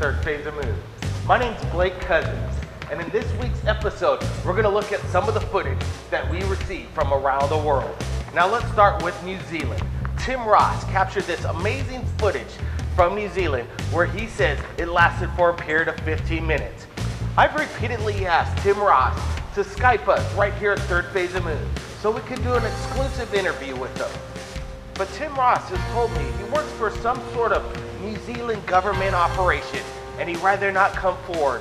Third Phase of Moon. My name's Blake Cousins, and in this week's episode, we're gonna look at some of the footage that we received from around the world. Now let's start with New Zealand. Tim Ross captured this amazing footage from New Zealand where he says it lasted for a period of 15 minutes. I've repeatedly asked Tim Ross to Skype us right here at Third Phase of Moon so we could do an exclusive interview with him. But Tim Ross has told me he works for some sort of New Zealand government operation and he'd rather not come forward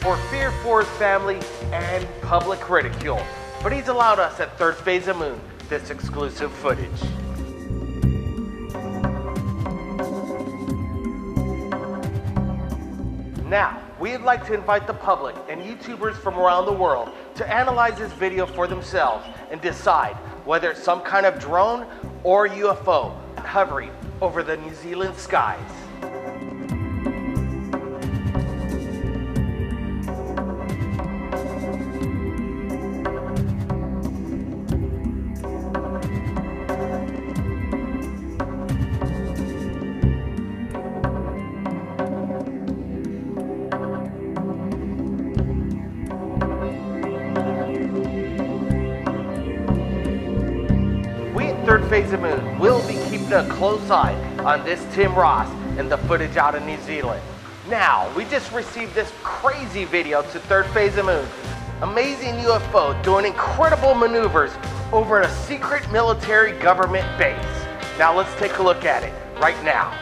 for fear for his family and public ridicule. But he's allowed us at Third Phase of Moon this exclusive footage. Now, we'd like to invite the public and YouTubers from around the world to analyze this video for themselves and decide whether it's some kind of drone or UFO hovering over the New Zealand skies. Third Phase of Moon will be keeping a close eye on this Tim Ross and the footage out of New Zealand. Now, we just received this crazy video to Third Phase of Moon. Amazing UFO doing incredible maneuvers over a secret military government base. Now let's take a look at it right now.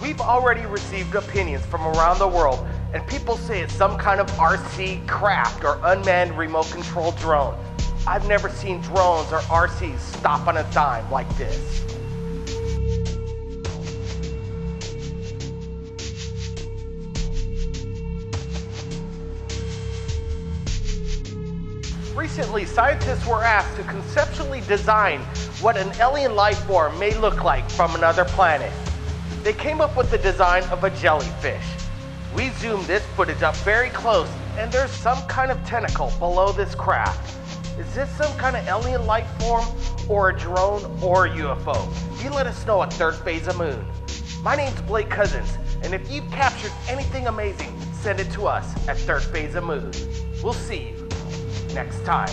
We've already received opinions from around the world, and people say it's some kind of RC craft or unmanned remote control drone. I've never seen drones or RCs stop on a dime like this. Recently, scientists were asked to conceptually design what an alien life form may look like from another planet. They came up with the design of a jellyfish. We zoomed this footage up very close, and there's some kind of tentacle below this craft. Is this some kind of alien life form, or a drone, or a UFO? You let us know at Third Phase of Moon. My name's Blake Cousins, and if you've captured anything amazing, send it to us at Third Phase of Moon. We'll see you next time.